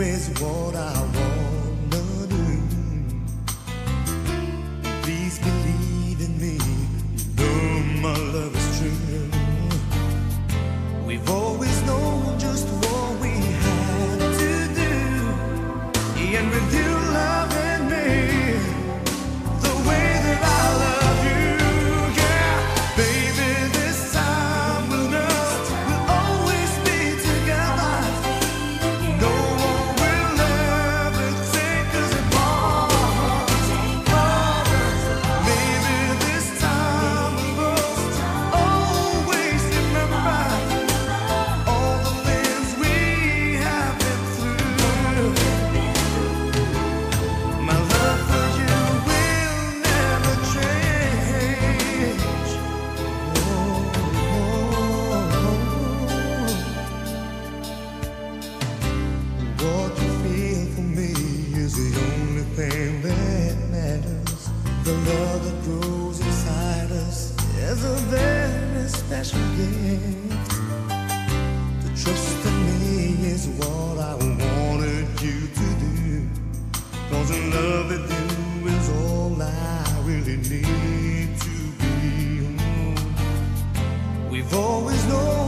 is what I wanna do. Please believe in me, you know my love is true. We've always known just what we had to do, and with you. The love that grows inside us is a very special gift. The trust in me is what I wanted you to do. Cause the love with you is all I really need to be. We've always known.